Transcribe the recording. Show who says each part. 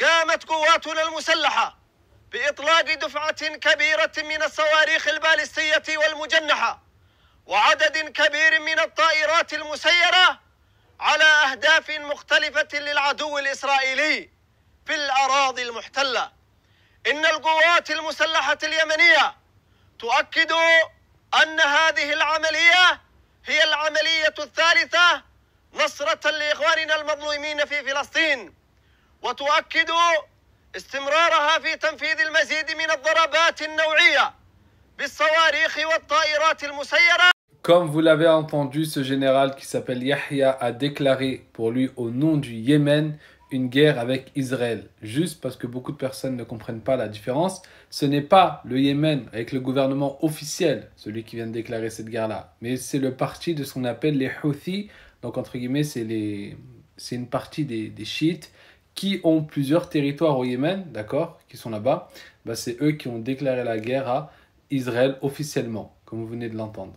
Speaker 1: قامت قواتنا المسلحة بإطلاق دفعة كبيرة من الصواريخ البالستية والمجنحة وعدد كبير من الطائرات المسيرة على أهداف مختلفة للعدو الإسرائيلي في الأراضي المحتلة. إن القوات المسلحة اليمنية تؤكد أن هذه العملية هي العملية الثالثة نصرة لإخواننا المظلومين في فلسطين. وتؤكد استمرارها في تنفيذ المزيد من الضربات النوعية بالصواريخ والطائرات المسيرة
Speaker 2: Comme vous l'avez entendu, ce général qui s'appelle Yahya a déclaré pour lui au nom du Yémen une guerre avec Israël. Juste parce que beaucoup de personnes ne comprennent pas la différence, ce n'est pas le Yémen avec le gouvernement officiel, celui qui vient de déclarer cette guerre-là, mais c'est le parti de ce qu'on appelle les Houthis. Donc entre guillemets, c'est les, c'est une partie des, des chiites qui ont plusieurs territoires au Yémen, d'accord, qui sont là-bas. Bah, c'est eux qui ont déclaré la guerre à Israël officiellement, comme vous venez de l'entendre.